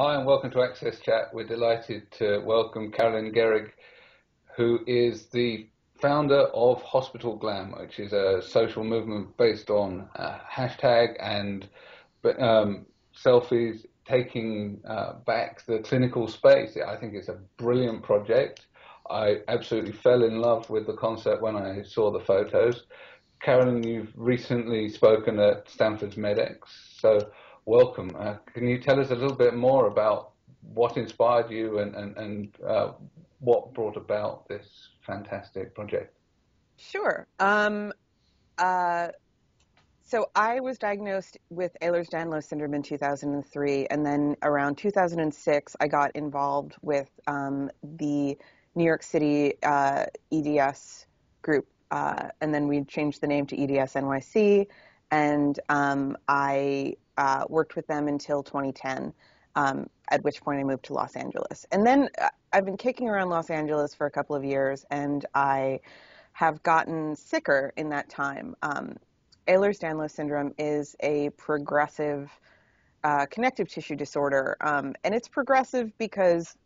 Hi, and welcome to AXSChat. We're delighted to welcome Karolyn Gehrig, who is the founder of Hospital Glam, which is a social movement based on uh, hashtag and um, selfies, taking uh, back the clinical space. I think it's a brilliant project. I absolutely fell in love with the concept when I saw the photos. Karolyn, you've recently spoken at Stanford's MedX, so welcome. Uh, can you tell us a little bit more about what inspired you and, and, and uh, what brought about this fantastic project? Sure. Um, uh, so I was diagnosed with Ehlers-Danlos syndrome in 2003, and then around 2006, I got involved with um, the New York City uh, EDS group, uh, and then we changed the name to EDS NYC, and um, I uh, worked with them until 2010, um, at which point I moved to Los Angeles. And then uh, I've been kicking around Los Angeles for a couple of years, and I have gotten sicker in that time. Um, Ehlers-Danlos syndrome is a progressive uh, connective tissue disorder, um, and it's progressive because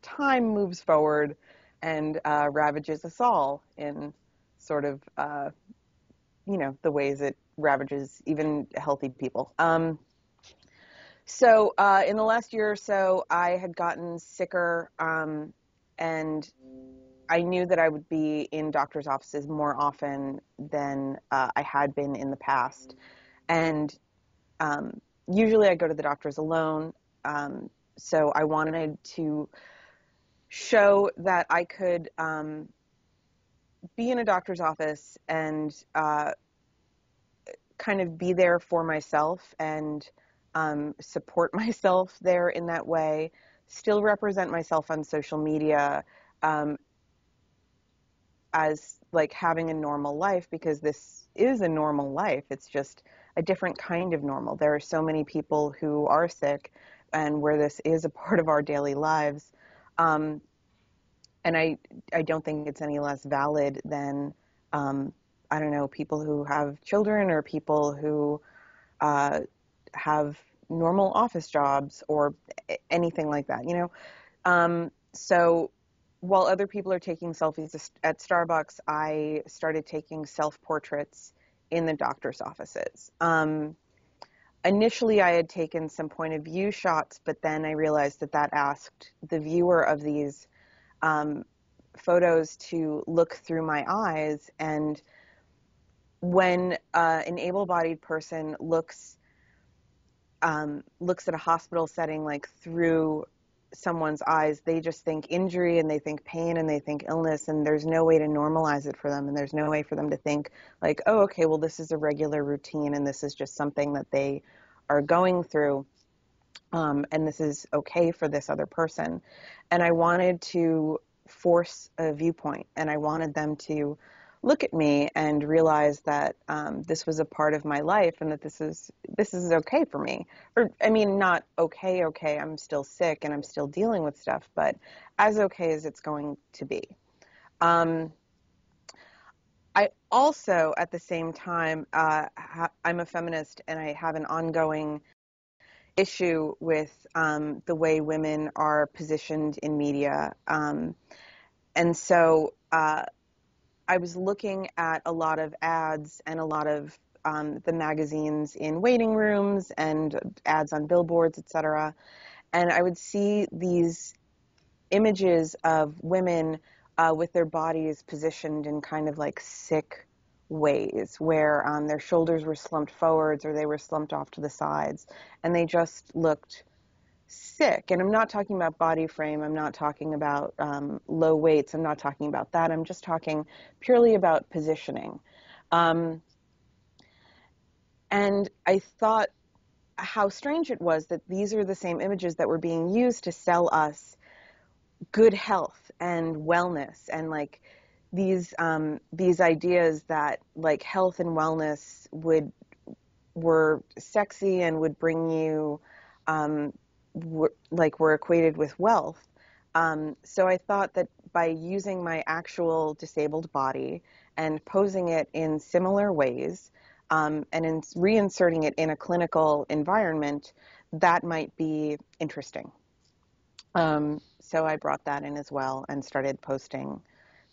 time moves forward and uh, ravages us all in sort of, uh, you know, the ways it ravages even healthy people. Um, so uh, in the last year or so, I had gotten sicker, um, and I knew that I would be in doctors' offices more often than uh, I had been in the past. And um, usually I go to the doctors alone. Um, so I wanted to show that I could um, be in a doctor's office and uh, kind of be there for myself and um, support myself there in that way, still represent myself on social media um, as like having a normal life because this is a normal life. It's just a different kind of normal. There are so many people who are sick and where this is a part of our daily lives. Um, and I, I don't think it's any less valid than um, I don't know, people who have children or people who uh, have normal office jobs or anything like that, you know? Um, so while other people are taking selfies at Starbucks, I started taking self portraits in the doctor's offices. Um, initially, I had taken some point of view shots, but then I realized that that asked the viewer of these um, photos to look through my eyes and when uh, an able-bodied person looks um, looks at a hospital setting like through someone's eyes, they just think injury and they think pain and they think illness, and there's no way to normalize it for them, and there's no way for them to think like, oh, okay, well, this is a regular routine, and this is just something that they are going through, um, and this is okay for this other person. And I wanted to force a viewpoint, and I wanted them to look at me and realize that um, this was a part of my life and that this is this is okay for me. Or I mean, not okay, okay. I'm still sick and I'm still dealing with stuff, but as okay as it's going to be. Um, I also, at the same time, uh, ha- I'm a feminist and I have an ongoing issue with um, the way women are positioned in media. Um, and so uh, I was looking at a lot of ads and a lot of um, the magazines in waiting rooms and ads on billboards, etc. And I would see these images of women uh, with their bodies positioned in kind of like sick ways, where um, their shoulders were slumped forwards or they were slumped off to the sides, and they just looked sick. And I'm not talking about body frame. I'm not talking about um, low weights. I'm not talking about that. I'm just talking purely about positioning. Um, and I thought how strange it was that these are the same images that were being used to sell us good health and wellness and like these um, these ideas that like health and wellness would were sexy and would bring you um, were, like were equated with wealth. Um, so I thought that by using my actual disabled body and posing it in similar ways um, and in reinserting it in a clinical environment, that might be interesting. Um, so I brought that in as well and started posting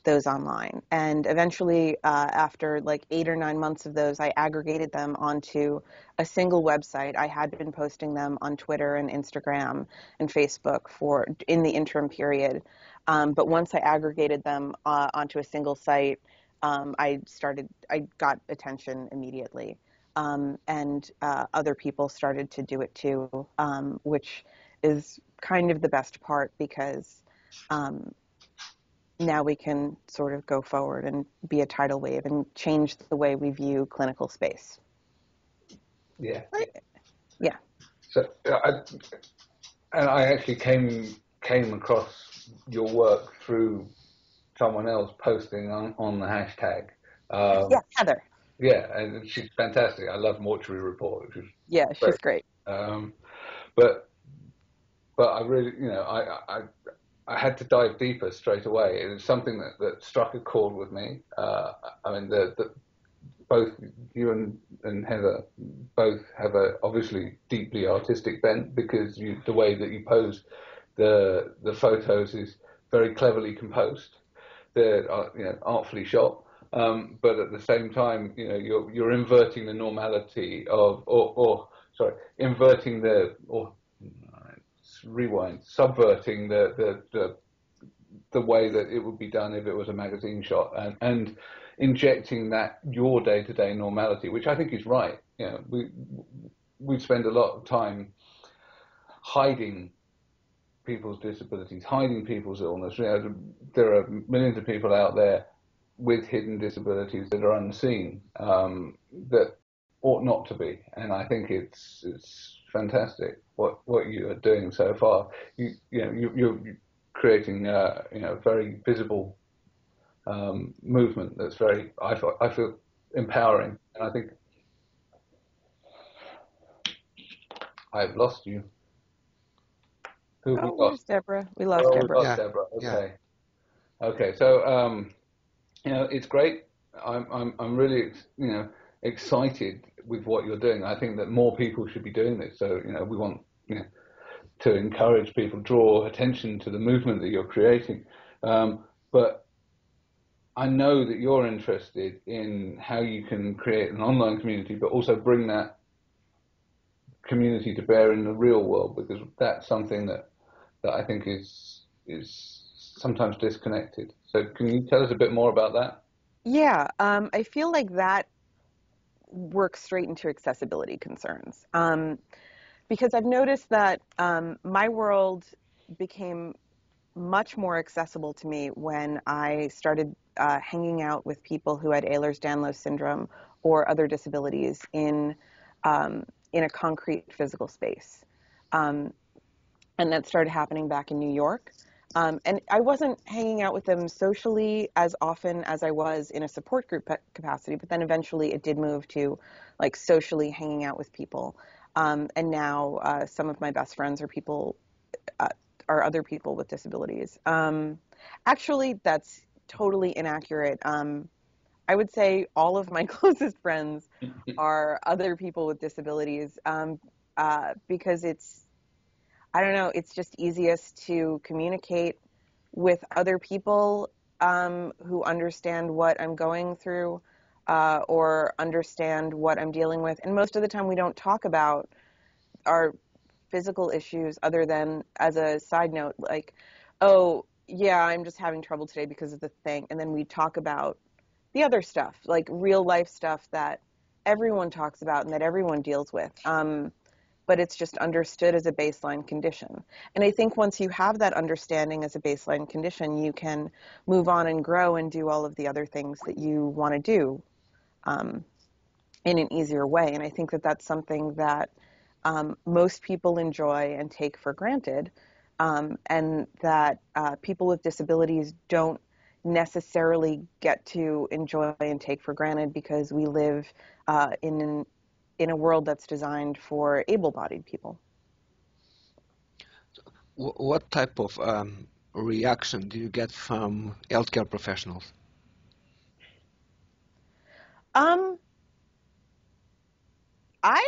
those online. And eventually, uh, after like eight or nine months of those, I aggregated them onto a single website. I had been posting them on Twitter and Instagram and Facebook for in the interim period. Um, but once I aggregated them uh, onto a single site, um, I started. I got attention immediately, um, and uh, other people started to do it too, um, which is kind of the best part because um, now we can sort of go forward and be a tidal wave and change the way we view clinical space. Yeah. Yeah. So, I, and I actually came came across your work through someone else posting on, on the hashtag. Um, yeah, Heather. Yeah, and she's fantastic. I love Mortuary Report. She's yeah, she's great. great. Um, but but I really, you know, I, I I had to dive deeper straight away. It was something that, that struck a chord with me. Uh, I mean, the, the, both you and, and Heather both have a obviously deeply artistic bent because you, the way that you pose the the photos is very cleverly composed. They're you know artfully shot, um, but at the same time, you know you're you're inverting the normality of or, or sorry, inverting the or rewind, subverting the, the, the, the way that it would be done if it was a magazine shot and, and injecting that your day to day normality, which I think is right. You know, we, we spend a lot of time hiding people's disabilities, hiding people's illness. You know, there are millions of people out there with hidden disabilities that are unseen um, that ought not to be, and I think it's it's fantastic what what you are doing so far. You you know you, you're creating uh, you know very visible um, movement that's very I feel, I feel empowering, and I think I've lost you. Who oh, we lost? Debra. We lost oh, Debra. We lost yeah. Debra. Okay. Yeah. Okay. So um, you know it's great. I'm I'm I'm really you know excited with what you're doing. I think that more people should be doing this. So, you know, we want you know, to encourage people, draw attention to the movement that you're creating. Um, but I know that you're interested in how you can create an online community, but also bring that community to bear in the real world, because that's something that that I think is is sometimes disconnected. So, can you tell us a bit more about that? Yeah, um, I feel like that work straight into accessibility concerns. Um, because I've noticed that um, my world became much more accessible to me when I started uh, hanging out with people who had Ehlers-Danlos syndrome or other disabilities in um, in a concrete physical space, um, and that started happening back in New York. Um, and I wasn't hanging out with them socially as often as I was in a support group capacity, but then eventually it did move to like socially hanging out with people. Um, and now uh, some of my best friends are people, uh, are other people with disabilities. Um, actually, that's totally inaccurate. Um, I would say all of my closest friends are other people with disabilities um, uh, because it's I don't know, it's just easiest to communicate with other people um, who understand what I'm going through uh, or understand what I'm dealing with. And most of the time, we don't talk about our physical issues other than as a side note, like, oh, yeah, I'm just having trouble today because of the thing. And then we talk about the other stuff, like real life stuff that everyone talks about and that everyone deals with. Um, but it's just understood as a baseline condition. And I think once you have that understanding as a baseline condition, you can move on and grow and do all of the other things that you want to do um, in an easier way. And I think that that's something that um, most people enjoy and take for granted, um, and that uh, people with disabilities don't necessarily get to enjoy and take for granted because we live uh, in an in a world that's designed for able-bodied people. What type of um, reaction do you get from healthcare professionals? Um, I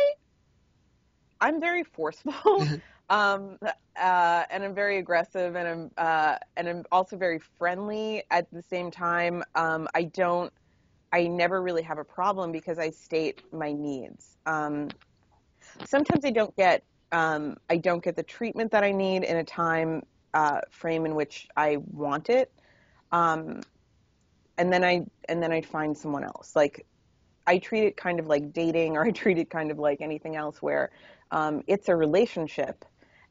I'm very forceful. um, uh, and I'm very aggressive, and I'm uh, and I'm also very friendly at the same time. Um, I don't, I never really have a problem because I state my needs. Um, sometimes I don't get, um, I don't get the treatment that I need in a time uh, frame in which I want it, um, and then I and then I find someone else. Like I treat it kind of like dating, or I treat it kind of like anything else, where um, it's a relationship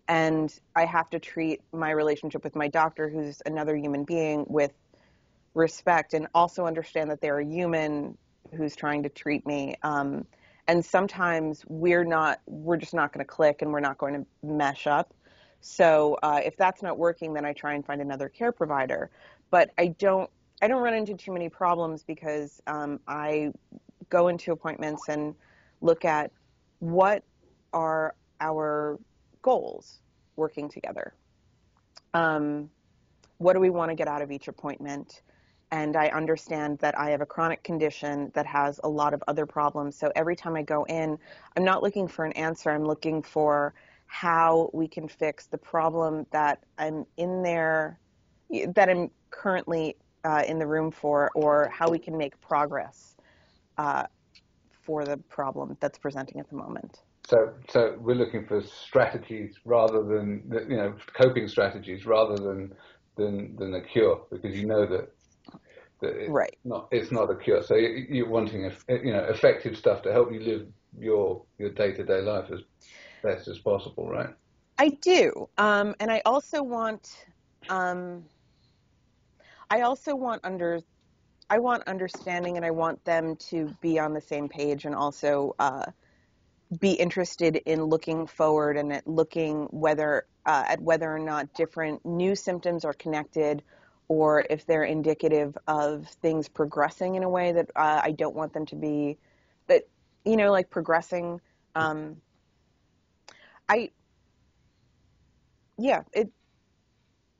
and I have to treat my relationship with my doctor, who's another human being, with respect and also understand that they're a human who's trying to treat me. Um, and sometimes we're not, we're just not going to click and we're not going to mesh up. So uh, if that's not working, then I try and find another care provider. But I don't, I don't run into too many problems because um, I go into appointments and look at what are our goals working together. Um, what do we want to get out of each appointment? And I understand that I have a chronic condition that has a lot of other problems. So every time I go in, I'm not looking for an answer. I'm looking for how we can fix the problem that I'm in there, that I'm currently uh, in the room for, or how we can make progress uh, for the problem that's presenting at the moment. So, so we're looking for strategies rather than you know coping strategies rather than than than a cure because you know that that it's right. not it's not a cure. So you're wanting you know effective stuff to help you live your your day to day life as best as possible, right? I do, um, and I also want um, I also want under I want understanding, and I want them to be on the same page, and also. Uh, be interested in looking forward and at looking whether uh, at whether or not different new symptoms are connected or if they're indicative of things progressing in a way that uh, I don't want them to be that you know like progressing um, I yeah it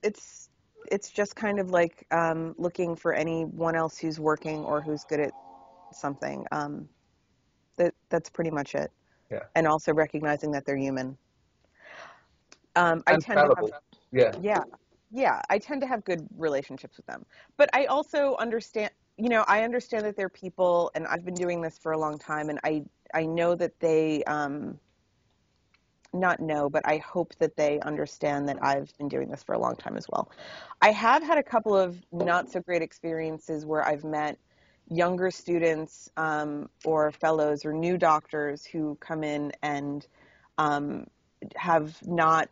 it's it's just kind of like um, looking for anyone else who's working or who's good at something um, that that's pretty much it yeah. and also recognizing that they're human. Um, I tend fallible. to have, yeah, yeah, yeah. I tend to have good relationships with them, but I also understand. You know, I understand that they're people, and I've been doing this for a long time, and I I know that they. Um, not know, but I hope that they understand that I've been doing this for a long time as well. I have had a couple of not so great experiences where I've met younger students um, or fellows or new doctors who come in and um, have not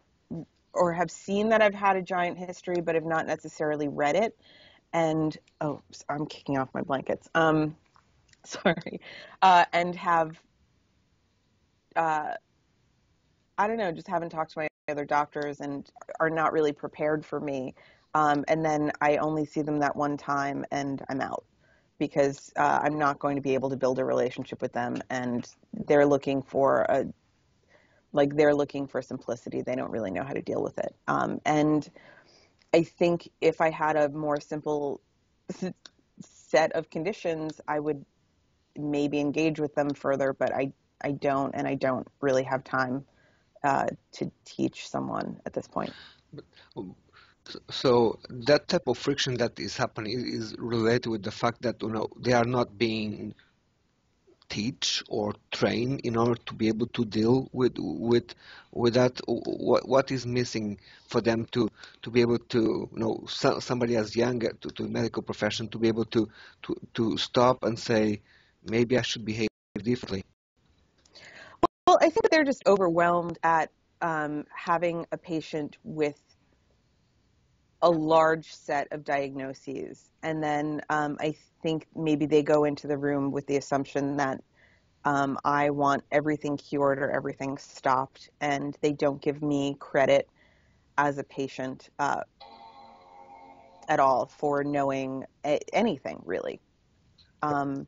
or have seen that I've had a giant history, but have not necessarily read it. And oh, I'm kicking off my blankets. Um, sorry, uh, and have uh, I don't know, just haven't talked to my other doctors and are not really prepared for me. Um, and then I only see them that one time, and I'm out because uh, I'm not going to be able to build a relationship with them, and they're looking for a like they're looking for simplicity. They don't really know how to deal with it. Um, and I think if I had a more simple set of conditions, I would maybe engage with them further. But I I don't, and I don't really have time uh, to teach someone at this point. So that type of friction that is happening is related with the fact that you know they are not being teach or train in order to be able to deal with with with that what what is missing for them to to be able to you know so, somebody as young to, to medical profession to be able to to to stop and say maybe I should behave differently. Well I think they're just overwhelmed at um, having a patient with a large set of diagnoses. And then um, I think maybe they go into the room with the assumption that um, I want everything cured or everything stopped, and they don't give me credit as a patient uh, at all for knowing a- anything really. Um,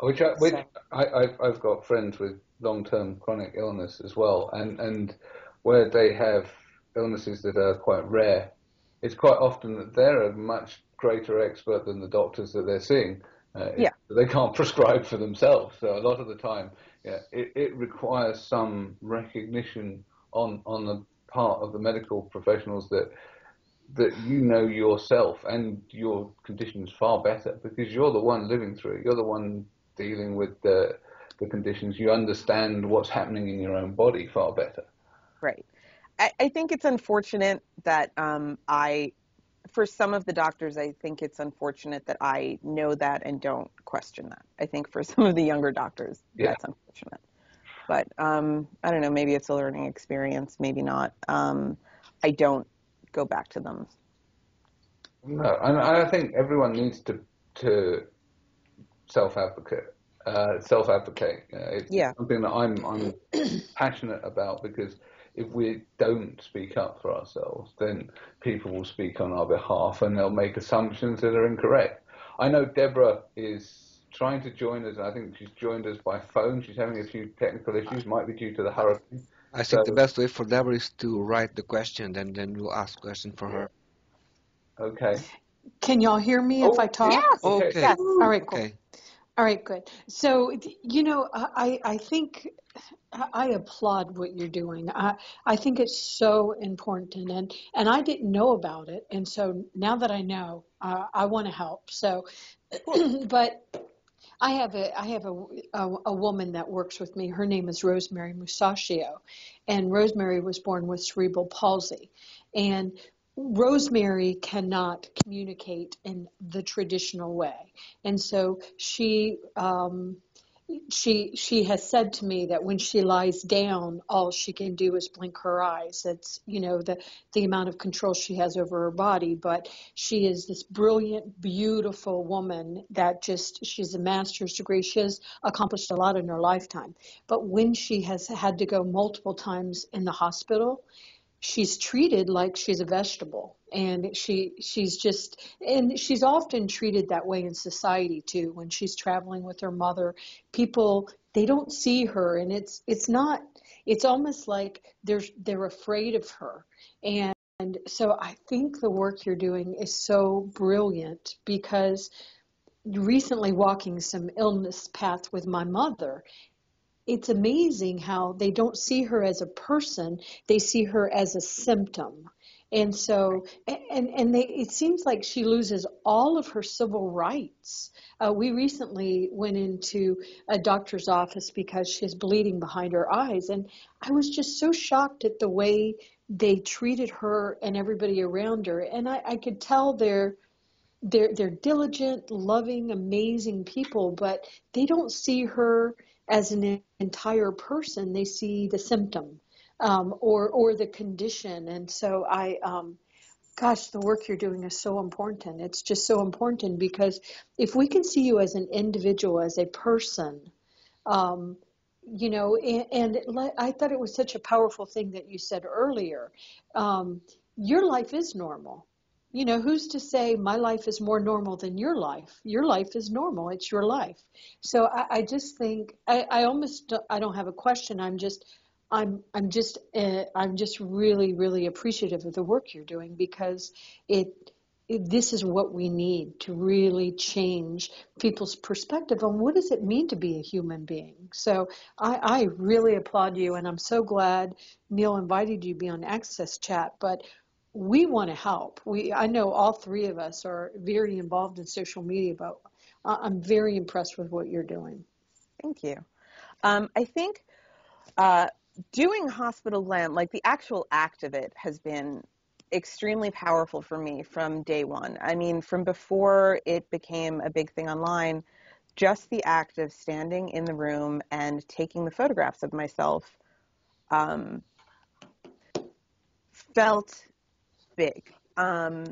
which, I, which so. I, have got friends with long-term chronic illness as well, and and where they have illnesses that are quite rare, it's quite often that they're a much greater expert than the doctors that they're seeing. Uh, yeah. They can't prescribe for themselves. So a lot of the time, yeah, it, it requires some recognition on on the part of the medical professionals that that you know yourself and your conditions far better because you're the one living through it. You're the one dealing with the the conditions. You understand what's happening in your own body far better. Right. I, I think it's unfortunate that um, I, for some of the doctors, I think it's unfortunate that I know that and don't question that. I think for some of the younger doctors, yeah. that's unfortunate. But um, I don't know. Maybe it's a learning experience. Maybe not. Um, I don't go back to them. No, and I think everyone needs to to self advocate, uh, self advocate. Uh, it's yeah. something that I'm I'm passionate about because if we don't speak up for ourselves, then people will speak on our behalf and they'll make assumptions that are incorrect. I know Debra is trying to join us. I think she's joined us by phone. She's having a few technical issues, might be due to the hurricane. I think so, the best way for Debra is to write the question, and then we'll ask question for her. Okay. Can y'all hear me oh, if I talk? Yes. Okay. Yes. All right. Cool. Okay. All right. Good. So you know, I I think I applaud what you're doing. I I think it's so important, and and I didn't know about it, and so now that I know, uh, I want to help. So, but I have a I have a, a, a woman that works with me. Her name is Rosemary Musachio, and Rosemary was born with cerebral palsy, and Rosemary cannot communicate in the traditional way, and so she um, she she has said to me that when she lies down all she can do is blink her eyes. That's you know the the amount of control she has over her body. But she is this brilliant beautiful woman that just she's a master's degree. She has accomplished a lot in her lifetime. But when she has had to go multiple times in the hospital she's treated like she's a vegetable. And she she's just and she's often treated that way in society too when she's traveling with her mother. People they don't see her and it's it's not it's almost like they're they're afraid of her. And and so I think the work you're doing is so brilliant because recently walking some illness path with my mother it's amazing how they don't see her as a person, they see her as a symptom. And so, and and they, it seems like she loses all of her civil rights. Uh, we recently went into a doctor's office because she's bleeding behind her eyes, and I was just so shocked at the way they treated her and everybody around her. And I, I could tell they're they're they're diligent, loving, amazing people, but they don't see her as an entire person. They see the symptom um, or or the condition, and so I. Um, gosh, the work you're doing is so important. It's just so important because if we can see you as an individual, as a person, um, you know, and, and I thought it was such a powerful thing that you said earlier. Um, your life is normal you know, who's to say my life is more normal than your life? Your life is normal. It's your life. So I, I just think I, I almost I don't have a question. I'm just I'm I'm just uh, I'm just really really appreciative of the work you're doing because it, it this is what we need to really change people's perspective on what does it mean to be a human being. So I, I really applaud you, and I'm so glad Neil invited you to be on AXSChat. But we want to help. We, I know all three of us are very involved in social media, but I'm very impressed with what you're doing. Thank you. Um, I think uh, doing Hospital Glam, like the actual act of it, has been extremely powerful for me from day one. I mean, from before it became a big thing online, just the act of standing in the room and taking the photographs of myself um, felt big um,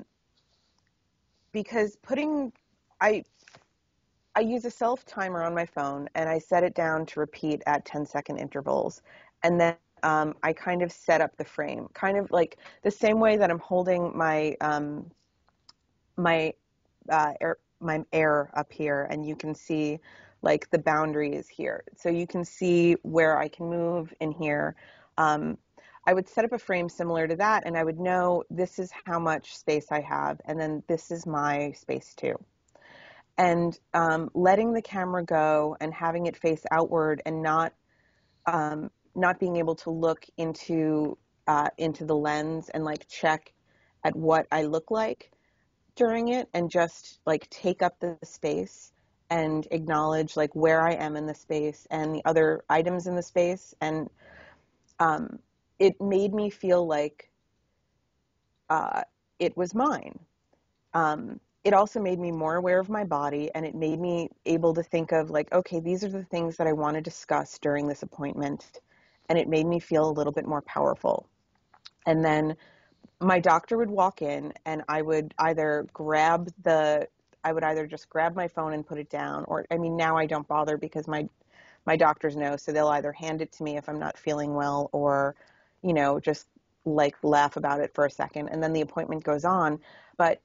because putting I I use a self timer on my phone and I set it down to repeat at 10 second intervals, and then um, I kind of set up the frame, kind of like the same way that I'm holding my um, my uh, air, my air up here, and you can see like the boundaries here, so you can see where I can move in here. Um, I would set up a frame similar to that and I would know this is how much space I have and then this is my space too. and um, letting the camera go and having it face outward and not um, not being able to look into uh, into the lens and like check at what I look like during it and just like take up the space and acknowledge like where I am in the space and the other items in the space and um, it made me feel like uh, it was mine. Um, it also made me more aware of my body and it made me able to think of like okay these are the things that i want to discuss during this appointment and it made me feel a little bit more powerful and then my doctor would walk in and i would either grab the i would either just grab my phone and put it down or i mean now i don't bother because my my doctors know so they'll either hand it to me if i'm not feeling well or you know just like laugh about it for a second and then the appointment goes on. But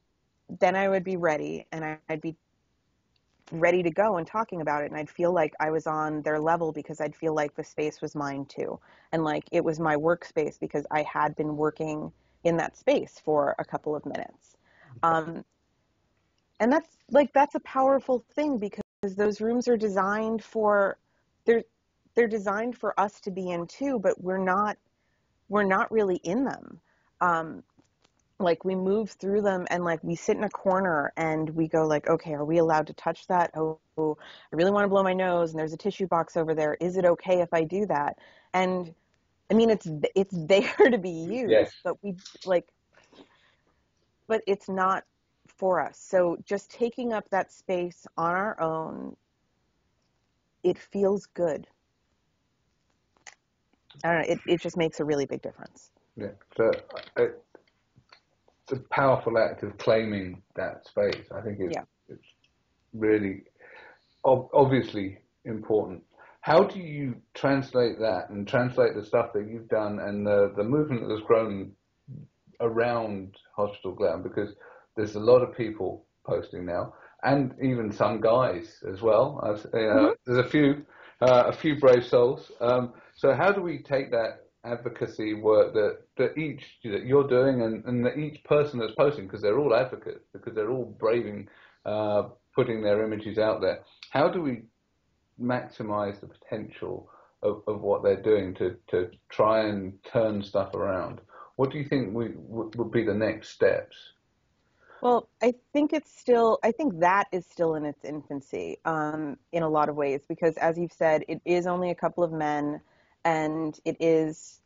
then I would be ready and I'd be ready to go and talking about it and I'd feel like I was on their level because I'd feel like the space was mine too. And like it was my workspace because I had been working in that space for a couple of minutes. Um, and that's like that's a powerful thing because those rooms are designed for they're they're designed for us to be in too, but we're not we're not really in them. Um, like we move through them and like we sit in a corner and we go like okay are we allowed to touch that? Oh, oh i really want to blow my nose and there's a tissue box over there. Is it okay if i do that? And i mean it's it's there to be used yes. but we like but it's not for us. So just taking up that space on our own it feels good i don't know it, it just makes a really big difference yeah so uh, it's a powerful act of claiming that space. I think it's, yeah. it's really ob- obviously important. How do you translate that and translate the stuff that you've done and the, the movement that has grown around Hospital Glam? Because there's a lot of people posting now, and even some guys as well. You know, mm-hmm. There's a few, uh, a few brave souls. Um, so how do we take that advocacy work that, that each that you're doing and, and that each person that's posting because they're all advocates because they're all braving uh, putting their images out there. How do we maximize the potential of, of what they're doing to, to try and turn stuff around? What do you think we, would be the next steps? Well, I think it's still, I think that is still in its infancy um, in a lot of ways because, as you've said, it is only a couple of men and it is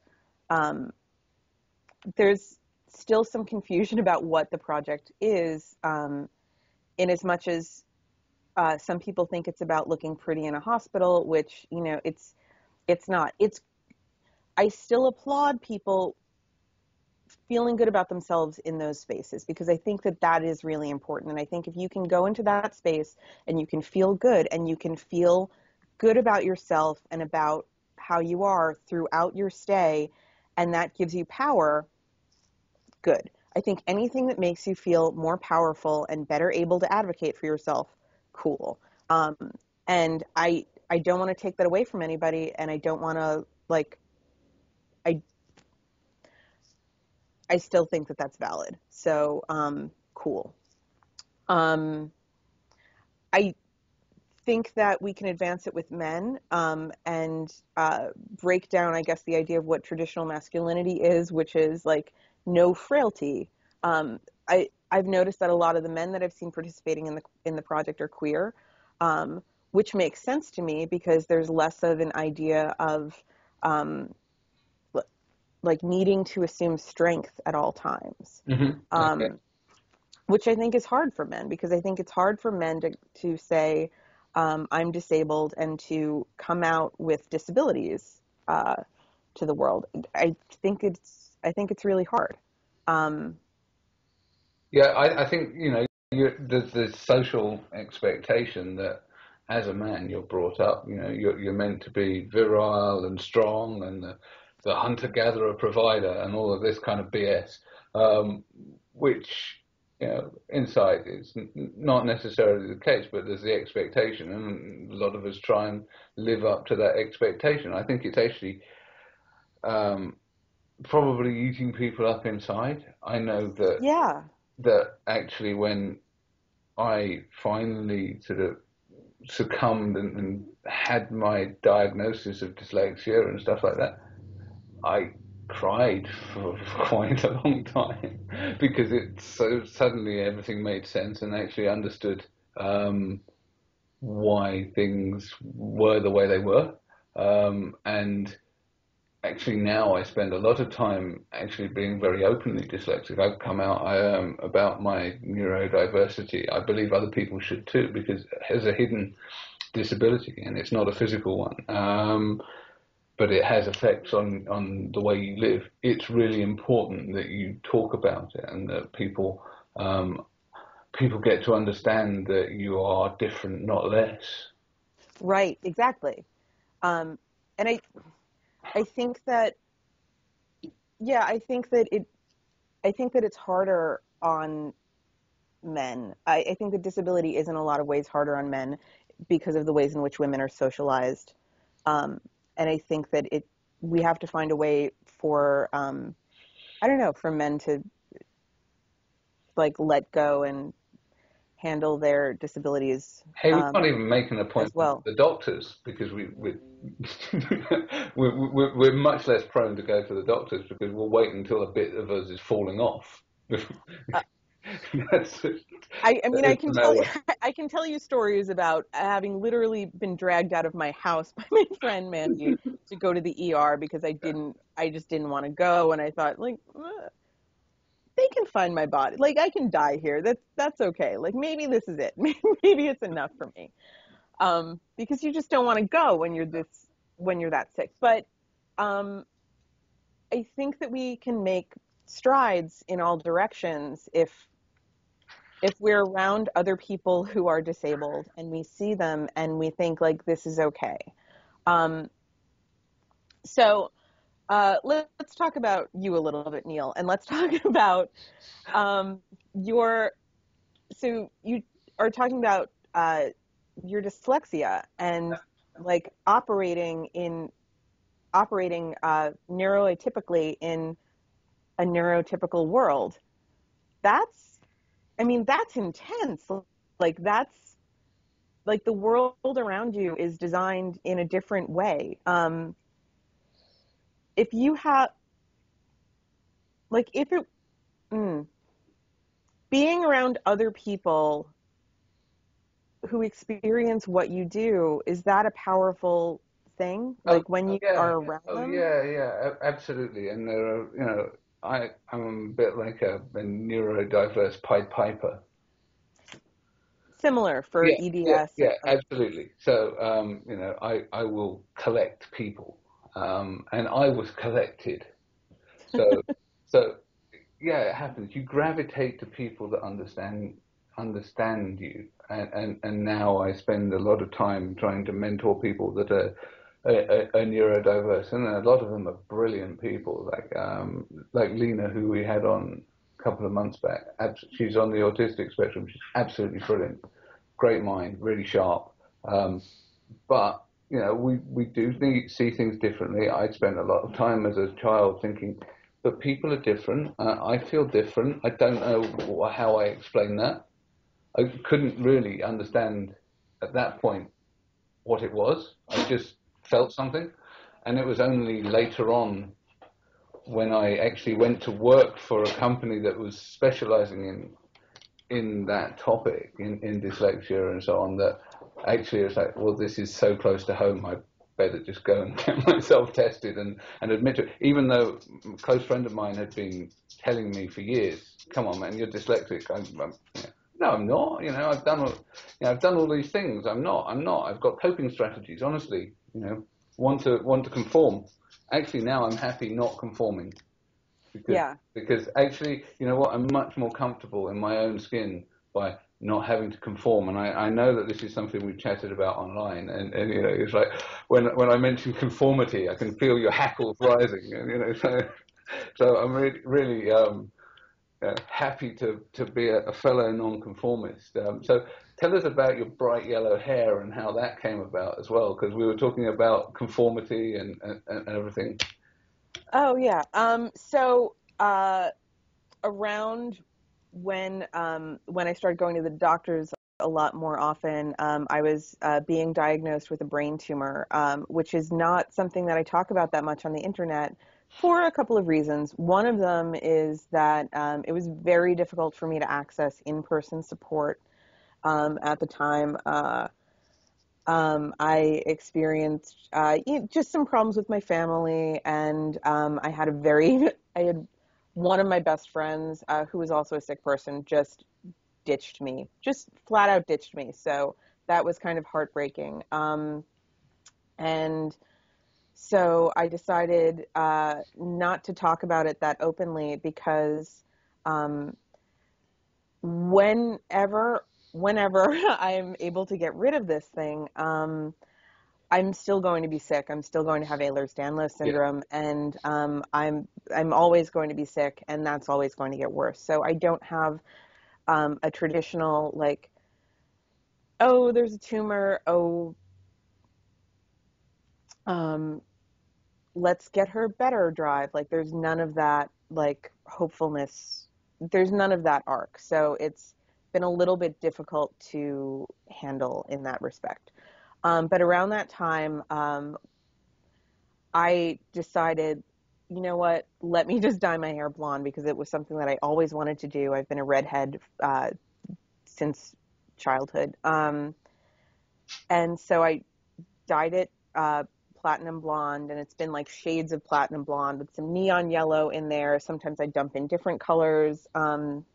um, there's still some confusion about what the project is um, in as much as uh, some people think it's about looking pretty in a hospital which you know it's it's not. It's i still applaud people feeling good about themselves in those spaces because i think that that is really important. And i think if you can go into that space and you can feel good and you can feel good about yourself and about how you are throughout your stay and that gives you power, good. I think anything that makes you feel more powerful and better able to advocate for yourself, cool. Um, and I I don't want to take that away from anybody, and I don't want to like I I still think that that's valid. So um, cool. Um, I think that we can advance it with men um, and uh, break down, I guess, the idea of what traditional masculinity is, which is like no frailty. Um, I I've noticed that a lot of the men that I've seen participating in the in the project are queer, um, which makes sense to me because there's less of an idea of um, like needing to assume strength at all times. Mm-hmm. Um, okay. Which I think is hard for men because I think it's hard for men to to say, um, I'm disabled and to come out with disabilities uh, to the world. I think it's I think it's really hard. Um, yeah, I, I, think you know there's the social expectation that as a man you're brought up. You know you're, you're meant to be virile and strong and the, the hunter-gatherer provider and all of this kind of BS, um, which you know, inside it's not necessarily the case, but there's the expectation, and a lot of us try and live up to that expectation. I think it's actually um, probably eating people up inside. I know that yeah that actually when I finally sort of succumbed and, and had my diagnosis of dyslexia and stuff like that, I cried for, quite a long time because it so suddenly everything made sense and actually understood um, why things were the way they were. Um, and actually now I spend a lot of time actually being very openly dyslexic. I've come out I um, about my neurodiversity. I believe other people should too because it has a hidden disability and it's not a physical one. Um, but it has effects on, on the way you live. It's really important that you talk about it and that people um, people get to understand that you are different, not less. Right, exactly. Um, and I, I think that, yeah, I think that it, I think that it's harder on men. I, I think that disability is in a lot of ways harder on men because of the ways in which women are socialized. Um, and I think that it, we have to find a way for, um, I don't know, for men to like let go and handle their disabilities. Hey, we um, can't even make an appointment well. the doctors because we, we we're, we're, we're, much less prone to go to the doctors because we'll wait until a bit of us is falling off. uh, I, I, mean, I can tell you, I can tell you stories about having literally been dragged out of my house by my friend Mandy to go to the ER because I didn't, I just didn't want to go, and I thought like, they can find my body. Like I can die here. That's that's okay. Like maybe this is it. maybe it's enough for me. Um, because you just don't want to go when you're this when you're that sick. But um, I think that we can make strides in all directions if if we're around other people who are disabled and we see them and we think like this is okay. Um, so uh, let, us talk about you a little bit, Neil, and let's talk about um, your. So you are talking about uh, your dyslexia and like operating in operating uh, neuroatypically in a neurotypical world. That's, I mean, that's intense. Like that's like the world around you is designed in a different way. Um, if you have like if it mm, being around other people who experience what you do is that a powerful thing oh, like when you yeah, are around oh, them yeah yeah absolutely and there are you know i i'm a bit like a, a neurodiverse pied piper similar for yeah, eds yeah, yeah absolutely so um you know i i will collect people um, and I was collected. So, so yeah, it happens. You gravitate to people that understand understand you, and, and and now I spend a lot of time trying to mentor people that are. Are, are neurodiverse, and a lot of them are brilliant people, like um, like Lena, who we had on a couple of months back. She's on the autistic spectrum. She's absolutely brilliant, great mind, really sharp. Um, but you know, we, we do see things differently. I spent a lot of time as a child thinking, but people are different. Uh, I feel different. I don't know how I explain that. I couldn't really understand at that point what it was. I just felt something. And it was only later on when I actually went to work for a company that was specializing in in that topic, in, in dyslexia and so on, that actually it's like, well, this is so close to home. I better just go and get myself tested and, and admit to it. Even though a close friend of mine had been telling me for years, come on, man, you're dyslexic. I'm, I'm, know, no, I'm not. You know, I've done all, you know, I've done all these things. I'm not. I'm not. I've got coping strategies. Honestly, you know, want to want to conform. Actually, now I'm happy not conforming. Because, yeah. Because actually, you know what? I'm much more comfortable in my own skin by not having to conform. And I, I know that this is something we've chatted about online. And, and you know, it's like when when I mention conformity, I can feel your hackles rising. And, you know, so so I'm really really um, uh, happy to to be a, a fellow nonconformist. Um, so tell us about your bright yellow hair and how that came about as well, because we were talking about conformity and, and, and everything. Oh yeah. Um, so uh, around when um, when I started going to the doctors a lot more often, um, I was uh, being diagnosed with a brain tumor, um, which is not something that I talk about that much on the internet for a couple of reasons. One of them is that um, it was very difficult for me to access in-person support um, at the time. Uh, um, I experienced uh, just some problems with my family, and um, I had a very, I had one of my best friends uh, who was also a sick person just ditched me, just flat out ditched me. So that was kind of heartbreaking. Um, and so I decided uh, not to talk about it that openly because um, whenever whenever I'm able to get rid of this thing, um, I'm still going to be sick. I'm still going to have Ehlers-Danlos syndrome, yeah. and um, I'm I'm always going to be sick, and that's always going to get worse. So I don't have um, a traditional like, oh, there's a tumor. Oh, um, let's get her better drive. Like there's none of that like hopefulness. There's none of that arc. So it's been a little bit difficult to handle in that respect. Um, but around that time, um, I decided, you know what, let me just dye my hair blonde because it was something that I always wanted to do. I've been a redhead uh, since childhood. Um, and so I dyed it uh, platinum blonde, and it's been like shades of platinum blonde with some neon yellow in there. Sometimes I dump in different colors. Um,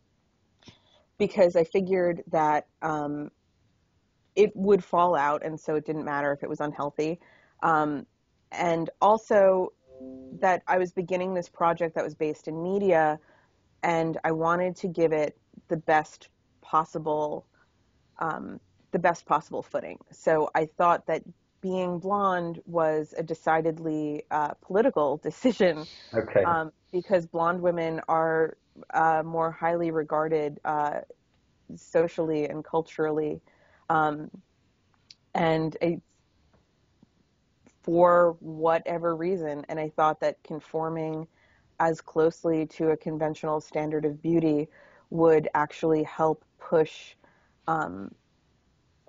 because I figured that um, it would fall out, and so it didn't matter if it was unhealthy. Um, and also that I was beginning this project that was based in media, and I wanted to give it the best possible, um, the best possible footing. So I thought that being blonde was a decidedly uh, political decision. Okay. Um, because blonde women are uh, more highly regarded uh, socially and culturally, um, and for whatever reason. And I thought that conforming as closely to a conventional standard of beauty would actually help push um,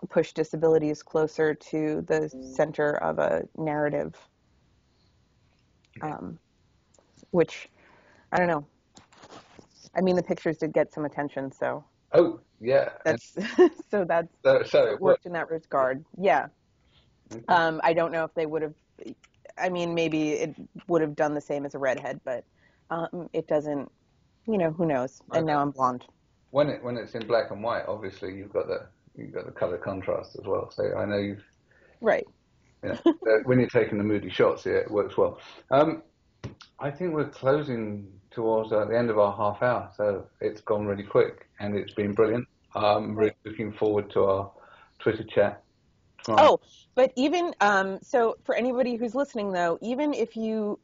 push disabilities closer to the center of a narrative, um, which I don't know. I mean, the pictures did get some attention, so. Oh yeah. That's so that's so, so worked in that regard. Yeah. Okay. Um, I don't know if they would have. I mean, maybe it would have done the same as a redhead, but um, it doesn't. You know, who knows? Okay. And now I'm blonde. When it when it's in black and white, obviously you've got the you've got the color contrast as well. So I know you've. Right. Yeah. when you're taking the moody shots, yeah, it works well. Um, I think we're closing towards uh, the end of our half hour, so it's gone really quick and it's been brilliant. I'm really looking forward to our Twitter chat. Oh, but even um, so, for anybody who's listening, though, even if you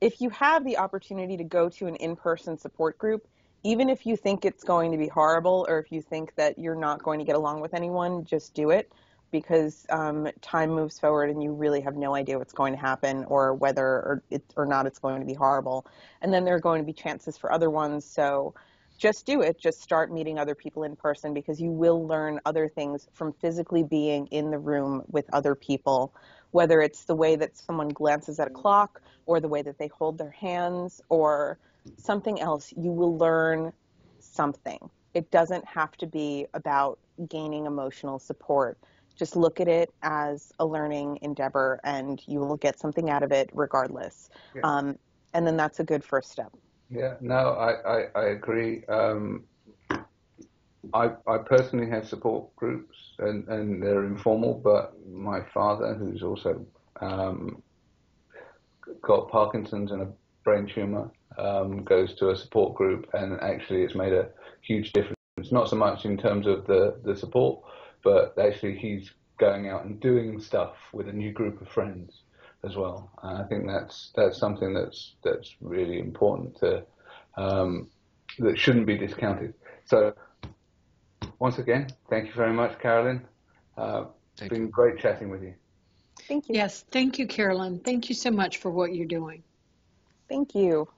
if you have the opportunity to go to an in-person support group, even if you think it's going to be horrible or if you think that you're not going to get along with anyone, just do it because um, time moves forward and you really have no idea what's going to happen or whether or, it, or not it's going to be horrible. And then there are going to be chances for other ones. So just do it. Just start meeting other people in person because you will learn other things from physically being in the room with other people, whether it's the way that someone glances at a clock or the way that they hold their hands or something else. You will learn something. It doesn't have to be about gaining emotional support. Just look at it as a learning endeavor and you will get something out of it regardless. Yeah. Um, and then that's a good first step. Yeah, no, I, I, I agree. Um, I, I personally have support groups and, and they're informal, but my father, who's also um, got Parkinson's and a brain tumor, um, goes to a support group and actually it's made a huge difference. Not so much in terms of the, the support, but actually he's going out and doing stuff with a new group of friends as well. And I think that's that's something that's that's really important to um, that shouldn't be discounted. So once again, thank you very much, Karolyn. Uh, it's been you. great chatting with you. Thank you. Yes, thank you, Karolyn. Thank you so much for what you're doing. Thank you.